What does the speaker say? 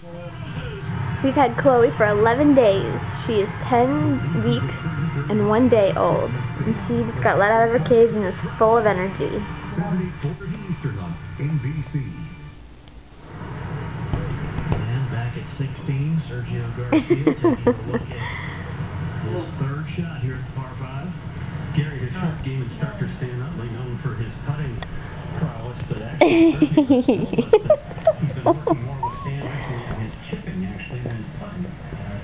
We've had Chloe for 11 days. She is 10 weeks and one day old. And she just got let out of her cage and is full of energy. Saturday, 4 Eastern on NBC. And back at 16, Sergio Garcia taking a look at his third shot here at the par 5. Gary, his short game instructor Stan Utley, known for his putting prowess, but actually